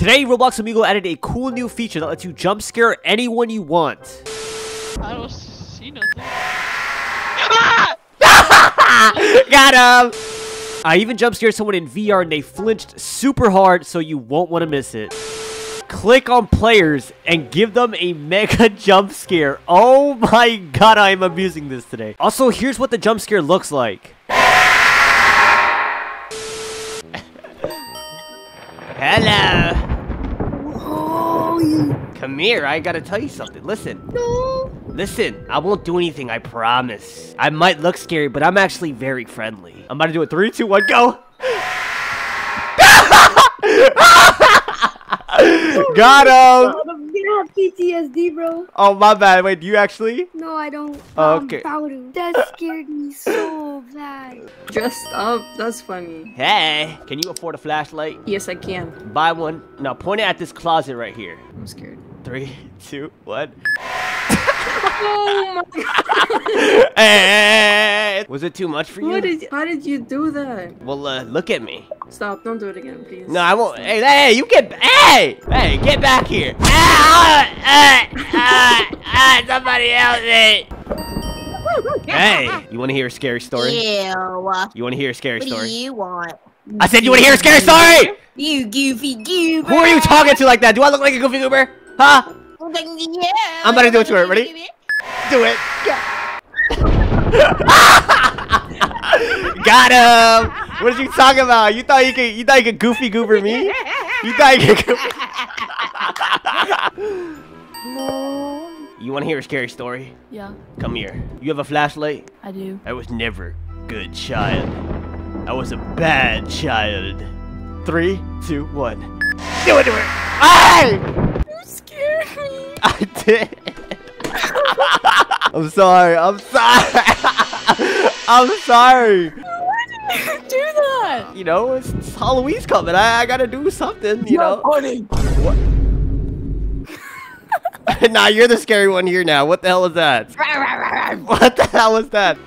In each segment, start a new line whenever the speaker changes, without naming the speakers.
Today, Roblox Omegle added a cool new feature that lets you jump scare anyone you want.
I don't see nothing.
Got him! I even jump scared someone in VR and they flinched super hard so you won't want to miss it. Click on players and give them a mega jump scare. Oh my god, I am abusing this today. Also, here's what the jump scare looks like. Hello. Come here, I gotta tell you something. Listen.
No.
Listen, I won't do anything, I promise. I might look scary, but I'm actually very friendly. I'm about to do it. Three, two, one, go! Got oh him!
You have PTSD, bro.
Oh, my bad. Wait, do you actually?
No, I don't.
Oh,
I'm
okay.
about to. That scared me so bad.
Dressed up, that's funny.
Hey, can you afford a flashlight?
Yes, I can.
Buy one. Now, point it at this closet right here.
I'm scared.
Three, two, one.
Oh my god.
Hey! Was it too much for you?
What did how did you do that?
well, uh, look at me.
Stop, don't do it again, please.
No, I won't. Hey, hey, you get. Hey, hey, get back here. Ah, ah, ah, ah, somebody help me. Hey, you want to hear a scary story?
Ew.
You want to hear a scary
What
story?
do you want?
I said you want to hear a scary story.
You goofy goober.
Who are you talking to like that? Do I look like a goofy goober? Huh?
Yeah.
I'm about to do it to her. Ready? Do it. Got him. What are you talking about? You thought you could? You thought you could goofy goober me? You thought you could? Goofy... You want to hear a scary story?
Yeah,
Come here. You have a flashlight?
I do.
I was never a good child. I was a bad child. Three, two, one. Do it to her. Hey!
You scared me.
I did. I'm sorry. I'm sorry. I'm sorry.
Why did you do that?
You know, it's, it's Halloween's coming. I, I gotta do something, you know.
funny.
nah, you're the scary one here now. What the hell is that? What the hell is that?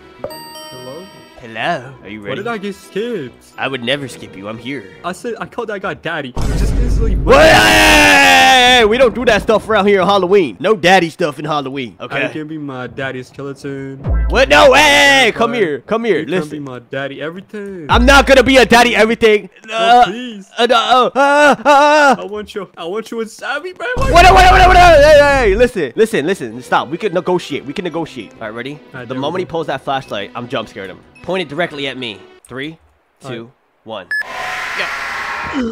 Hello?
Hello. Are you ready?
What did I get skipped?
I would never skip you. I'm here.
I said I called that guy daddy. Just instantly
Wait, hey, hey, hey, we don't do that stuff around here on Halloween. No daddy stuff in Halloween.
I
Okay.
can be my daddy's skeleton.
What? No, hey, hey, come
Fine.
here. Come here.
You can be my daddy everything.
I'm not gonna be a daddy everything.
No,
Uh,
please.
uh, no, uh, uh, uh.
I want you. I want you inside me, man.
What? What? What? What? wait, hey, hey, listen, listen, listen, stop. We can negotiate. We can negotiate. All right, ready?
Alright,
the moment he pulls that flashlight, I'm jump scared him. Point it directly at me. Three, two, one. Go.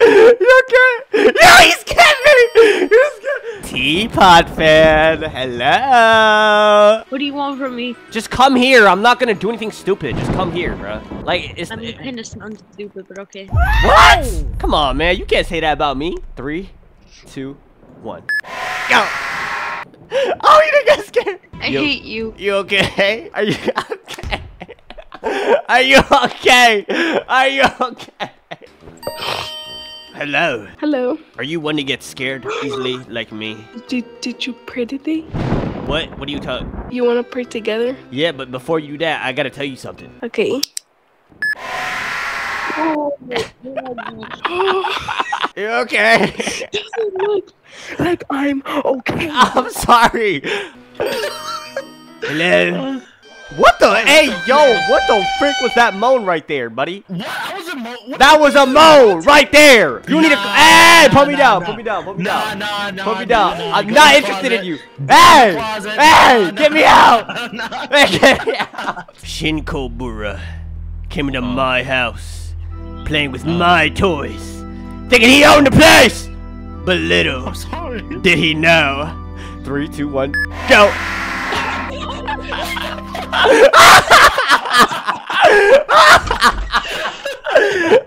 you okay? Yo, he scared me. He scared. Teapot fan. Hello.
What do you want from me?
Just come here. I'm not gonna do anything stupid. Just come here, bro. Like it's.
I'm kind of sound stupid, but okay.
What? Come on, man. You can't say that about me. Three, two, one. Go. Oh, you didn't get scared.
I
You-
hate you.
You okay? Are you okay? Are you okay? Are you okay? Hello.
Hello.
Are you one to get scared easily like me?
Did, did you pray today?
What? What are you talking?
You want to pray together?
Yeah, but before you do that, I gotta tell you something.
Okay.
You okay?
Look, like I'm okay.
I'm sorry. Hello. Uh, What the? Hey, yo, what the frick was that moan right there, buddy?
What? I was a mo-
That was a moan right there. You need to.
Nah,
Hey, put me
nah,
down.
nah.
Put me down. Put me
Nah,
down.
nah, nah,
Put me
nah,
down. I'm not
to the
interested in you.
Go
Hey,
to the closet.
hey,
Nah,
get me out.
nah.
Hey, get me out. Shinkobura came into oh. my house, playing with oh. my toys, thinking he owned the place. But little
I'm sorry.
did he know. Three, two, one, go.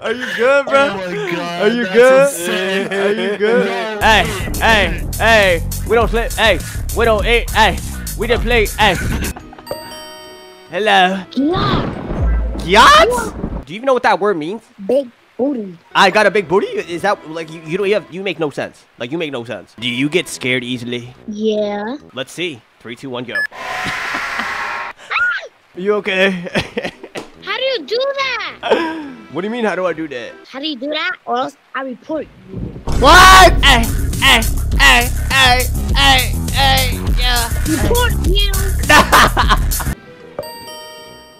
Are you good, bro?
Oh my god.
Are you good?
insane.
Are you good? Hey, hey, hey, we don't play. Hey, we don't. Hey, hey, we didn't play. Hey. Hello. Yachts? Do you even know what that word means?
Big booty.
I got a big booty. Is that like you? You don't you have. You make no sense. Like you make no sense. Do you get scared easily?
Yeah.
Let's see. Three, two, one, go. You okay?
How do you do that?
What do you mean? How do I do that?
How do you do that? Or else I report you.
What?
Hey, hey, hey, hey, hey, hey, yeah.
Report you!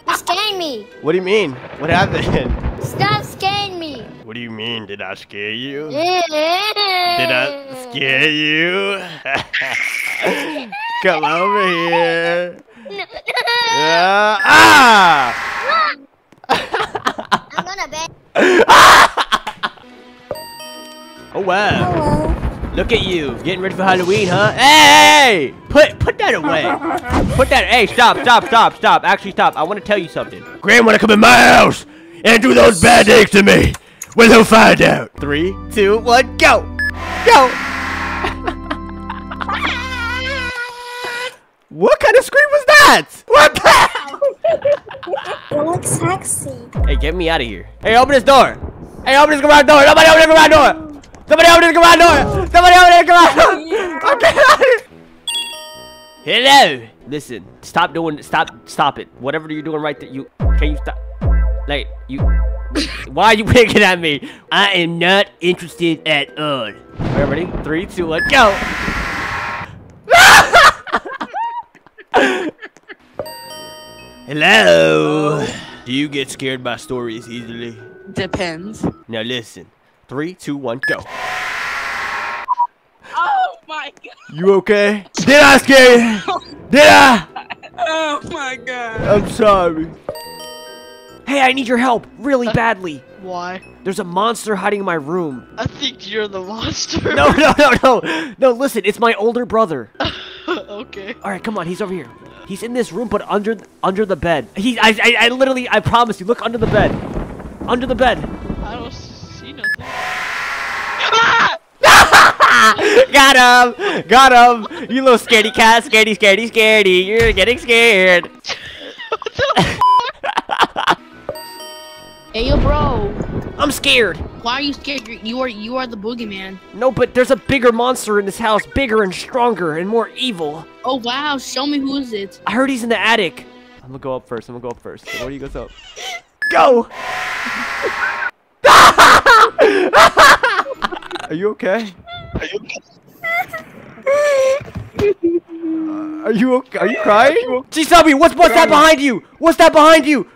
Stop scaring me!
What do you mean? What happened?
Stop scaring me!
What do you mean? Did I scare you?
Did
I scare you? Come over here. Yeah. ah!
I'm gonna bed.
Oh wow. Look at you, getting ready for Halloween, huh? Hey! Put put that away. Put that. Hey, stop, stop, stop, stop. Actually, stop. I want to tell you something. Graham want to come in my house and do those bad things to me. Well, he'll find out. Three, two, one, go, go. what kind of scream was that? What the?
You look sexy.
Hey, get me out of here. Hey, open this door. Hey, open this garage door. Nobody open this garage door. Somebody open this garage door. Somebody open this garage door. I'm getting out here. Hello. Listen, stop doing, stop, stop it. Whatever you're doing right there, you, can you stop? Like, you, why are you picking at me? I am not interested at all. Are you ready? Three, two, one, go. Hello. Do you get scared by stories easily?
Depends.
Now listen. Three, two, one, go.
Oh my god.
You okay? Did I scare you? Did I?
Oh my god.
I'm sorry. Hey, I need your help really uh, badly.
Why?
There's a monster hiding in my room.
I think you're the monster.
No, no, no, no. No, listen, it's my older brother.
okay.
All right, come on, he's over here. He's in this room, but under under the bed. He, I, I, I literally, I promise you, look under the bed. Under the bed.
I don't see nothing.
Got him! Got him! You little scaredy cat, scaredy, scaredy, scaredy. You're getting scared.
Hey, yo, bro.
I'm scared.
Why are you scared? You're, you are you are the boogeyman.
No, but there's a bigger monster in this house, bigger and stronger and more evil.
Oh wow, show me who is it?
I heard he's in the attic. I'm gonna go up first. I'm gonna go up first. Where do you go up? Go! Are you okay? Are you okay? Are you okay? Are you crying? Jeez, tell me, what's what's that behind you? What's that behind you?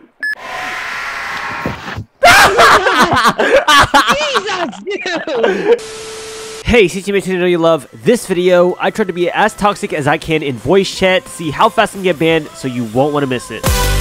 Hey, since you know you love this video, I tried to be as toxic as I can in voice chat to see how fast I can get banned so you won't want to miss it.